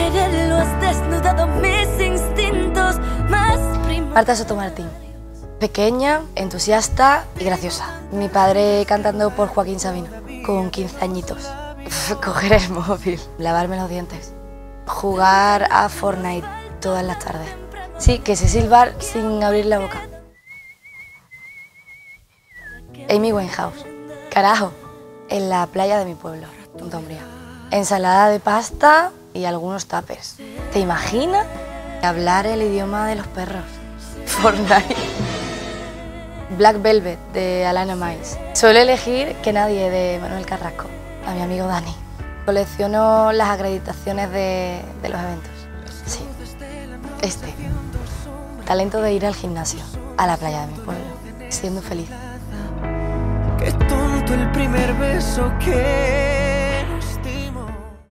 quererlo has desnudado mis instintos más primarios. Marta Sotomartín. Pequeña, entusiasta y graciosa. Mi padre cantando por Joaquín Sabino, con 15 añitos. Coger el móvil, lavarme los dientes, jugar a Fortnite todas las tardes. Sí, que sé silbar sin abrir la boca. Amy Winehouse. Carajo, en la playa de mi pueblo, Punta Umbría. Ensalada de pasta y algunos tapers. ¿Te imaginas? Hablar el idioma de los perros. Fortnite. Black Velvet de Alana Miles. Suelo elegir Que nadie de Manuel Carrasco, a mi amigo Dani. Colecciono las acreditaciones de, de los eventos. Sí, este. Talento de ir al gimnasio, a la playa de mi pueblo, siendo feliz. Qué tonto el primer beso que